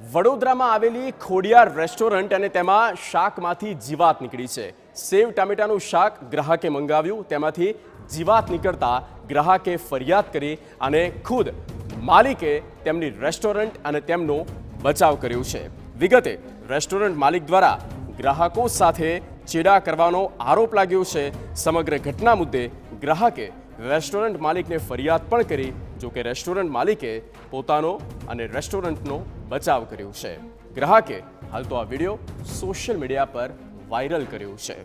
વડોદરામાં આવેલી ખોડિયાર રેસ્ટોરન્ટ અને તેમાં શાકમાંથી જીવાત નીકળી છે. સેવ ટામેટાનું શાક ગ્રાહકે મંગાવ્યું, તેમાંથી જીવાત નીકળતા ગ્રાહકે ફરિયાદ કરી અને ખુદ માલિકે તેમની રેસ્ટોરન્ટ અને તેમનો બચાવ કર્યો છે. વિગતે, રેસ્ટોરન્ટ માલિક દ્વારા ગ્રાહકો સાથે ચેડા કરવાનો આરોપ લાગ્યો છે. સમગ્ર ઘટના મુદ્દે ગ્રાહકે રેસ્ટોરન્ટ માલિકને ફરિયાદ પણ કરી, જોકે રેસ્ટોરન્ટ માલિકે પોતાનો અને રેસ્ટોરન્ટનો બચાવ કર્યો છે. ગ્રાહકે હાલ તો આ વીડિયો સોશિયલ મીડિયા પર વાયરલ કર્યો છે.